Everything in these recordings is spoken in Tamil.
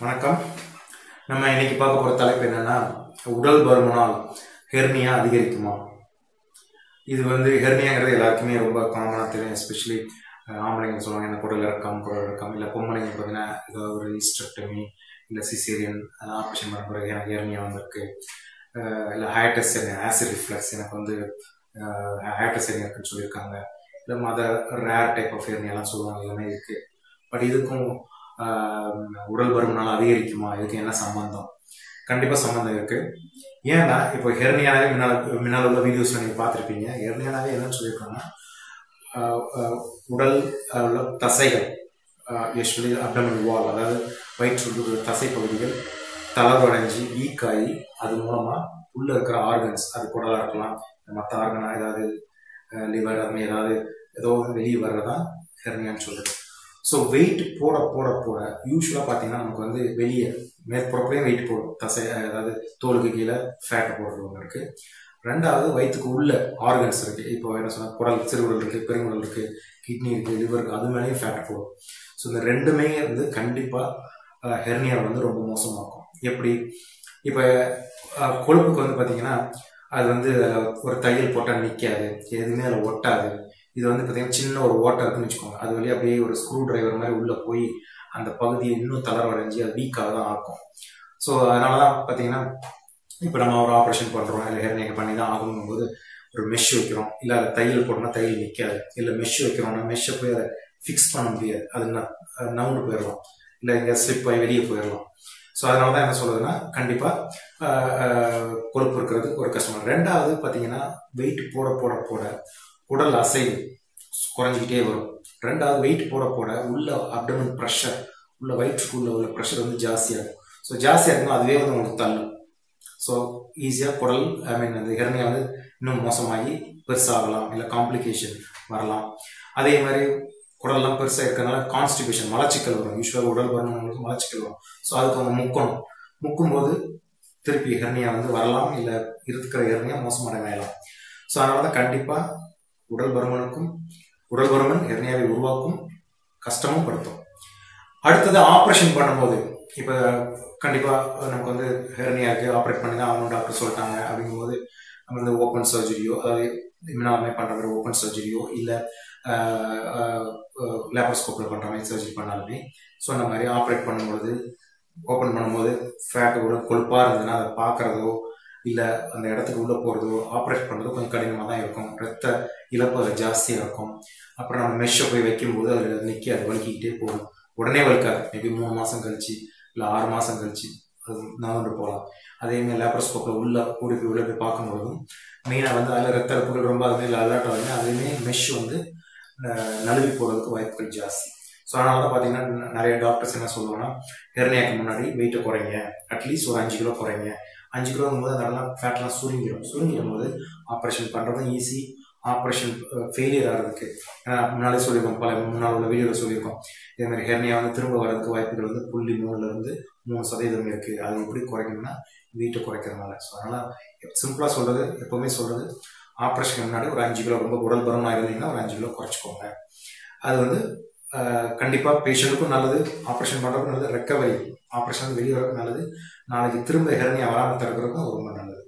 வணக்கம். நம்ம இன்னைக்கு பார்க்க போகிற தலைப்பு என்னன்னா உடல் பருமனால் ஹெர்னியா அதிகரிக்குமா? இது வந்து ஹெர்னியாங்கிறது எல்லாருக்குமே ரொம்ப காமனாக தெரியும் எஸ்பெஷலி ஆம்பளைங்க சொல்லுவாங்க என்ன குடல் இறக்கம் குடல் இறக்கம் இல்லை பொம்பளைங்க பார்த்தீங்கன்னா ஏதாவது ஒரு ஈஸ்டக்டமி இல்லை சிசேரியன் ஆப்ரேஷன் பண்ண பிறகு எனக்கு ஹெர்னியா வந்திருக்கு. இல்லை ஹயட்டஸ் ஆசிட் ரிஃப்ளக்ஸ் எனக்கு வந்து ஆக்டர்ஸ் இருக்குன்னு சொல்லியிருக்காங்க. இல்லை மதர் ரேர் டைப் ஆஃப் எல்லாம் சொல்லுவாங்க எல்லாமே இருக்குது பட் இதுக்கும் உடல் பருமனால் அதிகரிக்குமா? இதுக்கு என்ன சம்பந்தம்? கண்டிப்பாக சம்மந்தம் இருக்கு. ஏன்னா இப்போ ஹெர்னியாவே முன்னால் முன்னால் உள்ள வீடியோஸ்ல நீங்கள் பார்த்துருப்பீங்க. ஹெர்னியாவே என்னன்னு சொல்லியிருக்காங்கன்னா உடல் உள்ள தசைகள் எஸ்பெஷலி அப்டமன் வால் அதாவது வயிற்று தசை பகுதிகள் தளர்வடைஞ்சு வீக் அது மூலமாக உள்ளே இருக்கிற ஆர்கன்ஸ் அது குடலாக இருக்கலாம் மற்ற ஆர்கனா ஏதாவது லிவர் அது மாதிரி ஏதாவது ஏதோ வெளியே வர்றதான் ஹெர்னியான்னு சொல்லுது ஸோ வெயிட் போட போட போட யூஸ்வலாக பார்த்தீங்கன்னா நமக்கு வந்து வெளியே மேற்புறப்பையும் வெயிட் போடும் தசை அதாவது தோலுக்கு கீழே ஃபேட் போடுறவங்க இருக்குது இருக்கு ரெண்டாவது வயிற்றுக்கு உள்ள ஆர்கன்ஸ் இருக்கு இப்போ என்ன சொன்னால் குடல் சிறுகுடல் இருக்கு பெருங்குடல் இருக்கு கிட்னி இருக்கு லிவர் இருக்கு அது மேலேயும் ஃபேட் போடும் ஸோ இந்த ரெண்டுமே வந்து கண்டிப்பாக ஹெர்னியா வந்து ரொம்ப மோசமாக்கும் எப்படி இப்போ கொழுப்புக்கு வந்து பார்த்தீங்கன்னா அது வந்து ஒரு தையல் போட்டால் நிற்காது எதுவுமே அதில் ஒட்டாது. இது வந்து பார்த்தீங்கன்னா சின்ன ஒரு ஓட்டை இருக்குன்னு வச்சுக்கோங்க. அது வழியாக அப்படியே ஒரு ஸ்க்ரூ டிரைவர் மாதிரி உள்ளே போய் அந்த பகுதியை இன்னும் தளர்வடைஞ்சு அது வீக்காக தான் ஆக்கும். ஸோ அதனால தான் பார்த்தீங்கன்னா இப்போ நம்ம ஒரு ஆப்ரேஷன் பண்ணுறோம் இல்லை ஹெர்னியாக பண்ணி தான் ஆகணும் போது ஒரு மெஷ் வைக்கிறோம். இல்லை அதை தையல் போட்டோம்னா தையல் நிற்காது இல்லை மெஷ் வைக்கிறோம்னா மெஷ்ஷை போய் அதை ஃபிக்ஸ் பண்ண முடியாது. அது நவுண்டு போயிடலாம். இல்லை இங்கே ஸ்லிப் ஆகி வெளியே போயிடலாம். ஸோ அதனால தான் என்ன சொல்லுதுன்னா கண்டிப்பாக கொழுப்பு இருக்கிறது ஒரு கஷ்டம் ரெண்டாவது பார்த்தீங்கன்னா வெயிட் போட போட போட உடல் அசைவு குறைஞ்சிக்கிட்டே வரும். ரெண்டாவது வெயிட் போட போட உள்ள அப்டமன் ப்ரெஷர் உள்ள வயிற்றுக்குள்ள உள்ள ப்ரெஷர் வந்து ஜாஸ்தியாகும் ஸோ ஜாஸ்தியாக இருக்கும் அதுவே வந்து உங்களுக்கு தள்ளும். ஸோ ஈஸியாக குடல் ஐ மீன் அந்த ஹெர்னியா வந்து இன்னும் மோசமாகி பெருசாகலாம் இல்லை காம்ப்ளிகேஷன் வரலாம். அதே மாதிரி உடல்லாம் பெருசாக இருக்கிறதுனால கான்ஸ்டிபேஷன் மலச்சிக்கல் வரும். யூஸ்வலாக உடல் வரணுங்களுக்கு மலச்சிக்கல் வரும். ஸோ அதுக்கு அவங்க முக்கணும். முக்கும்போது திருப்பி ஹெர்னியா வந்து வரலாம். இல்லை இருக்கிற ஹெர்னியா மோசமடையலாம் ஸோ அதனால தான் கண்டிப்பாக உடல் பருமனுக்கும் உடல் பருமன் ஹெர்னியாவை உருவாக்கும் கஷ்டமும் படுத்தும். அடுத்தது ஆப்ரேஷன் பண்ணும்போது இப்போ கண்டிப்பாக நமக்கு வந்து ஹெர்னியாவுக்கு ஆப்ரேட் பண்ணி தான் அவனும் டாக்டர் சொல்லிட்டாங்க அப்படிங்கும்போது நம்ம வந்து ஓப்பன் சர்ஜரியோ அதாவது இம்னாலுமே பண்ணுற மாதிரி ஓப்பன் சர்ஜரியோ இல்லை லேப்ரோஸ்கோப்பில் பண்ணுற மாதிரி சர்ஜரி பண்ணாலுமே அந்த மாதிரி ஆப்ரேட் பண்ணும்பொழுது ஓப்பன் பண்ணும்போது ஃபேட் உள்ள கொழுப்பாக இருந்ததுன்னா அதை பார்க்குறதோ இல்லை அந்த இடத்துக்கு உள்ளே போகிறதோ ஆப்ரேட் பண்ணுறதோ கொஞ்சம் கடினமாக தான் இருக்கும். ரத்த இழப்பு அதில் ஜாஸ்தியாக இருக்கும். அப்புறம் நம்ம மெஷ்ஷை போய் வைக்கும்போது அதில் நிற்கி அது வலிக்கிக்கிட்டே போகும். உடனே வலிக்காது. மேபி மூணு மாதம் கழிச்சு இல்லை ஆறு மாதம் கழிச்சு அது நகர்ந்து போகலாம். அதே மாதிரி லேப்ரோஸ்கோப்பில் உள்ள கூடி போய் உள்ளே போய் பார்க்கும்போதும் மெயினாக வந்து அதில் ரத்த இழப்புகள் ரொம்ப அதுமாதிரி அலர்ட் ஆகுது அதுவுமே மெஷ் வந்து நழுவி போகிறதுக்கு வாய்ப்புகள் ஜாஸ்தி. ஸோ அதனால தான் பார்த்தீங்கன்னா நிறைய டாக்டர்ஸ் என்ன சொல்லுவாங்கன்னா ஹெர்னியாக்கு முன்னாடி வெயிட்டை குறைங்க. அட்லீஸ்ட் ஒரு அஞ்சு கிலோ குறைங்க. அஞ்சு கிலோங்கும் போது அதெல்லாம் ஃபேட்லாம் சுருங்கிடும் சுருங்கிடும் போது ஆப்ரேஷன் பண்ணுறதும் ஈஸி ஆப்ரேஷன் ஃபெயிலியர் ஆகிறதுக்கு. ஏன்னா முன்னாலே சொல்லியிருக்கோம் பல முன்னால் உள்ள வீடியோவில் சொல்லியிருக்கோம். இதே மாதிரி ஹெர்னியா வந்து திரும்ப வர்றதுக்கு வாய்ப்புகள் வந்து புள்ளி மூணுலேருந்து மூணு சதவீதம் இருக்குது அது எப்படி குறைக்கணும்னா வெயிட்டை குறைக்கிறதுனால. ஸோ அதனால் சிம்பிளாக சொல்கிறது எப்போவுமே சொல்கிறது ஆப்ரேஷன் முன்னாடி ஒரு அஞ்சு கிலோ ரொம்ப உடல் பருமனாக இருந்தீங்கன்னா ஒரு அஞ்சு கிலோ குறைச்சிக்கோங்க. அது வந்து கண்டிப்பாக பேஷண்ட்டுக்கும் நல்லது ஆப்ரேஷன் பண்ணுறதுக்கும் நல்லது ரெக்கவரி ஆப்ரேஷன் வெளியே வரக்கும் நல்லது. நாளைக்கு திரும்ப ஹெர்னியா வராமல் தடுக்கிறதுக்கும் ரொம்ப நல்லது.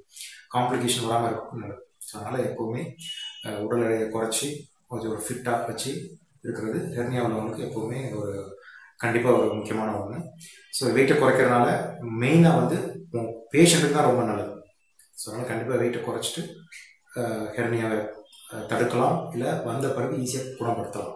காம்ப்ளிகேஷன் வராமல் இருக்கிறதுக்கும் நல்லது. ஸோ அதனால் எப்போவுமே உடல் எடையை குறைச்சி கொஞ்சம் ஒரு ஃபிட்டாக வச்சு இருக்கிறது ஹெர்னியா உள்ளவங்களுக்கு எப்போவுமே ஒரு கண்டிப்பாக ஒரு முக்கியமான ஒன்று ஸோ வெயிட்டை குறைக்கிறதுனால மெயினாக வந்து பேஷண்ட்டுக்கு தான் ரொம்ப நல்லது. ஸோ அதனால் கண்டிப்பாக வெயிட்டை குறைச்சிட்டு ஹெர்னியாவை தடுக்கலாம் இல்லை வந்த பிறகு ஈஸியாக குணப்படுத்தலாம்.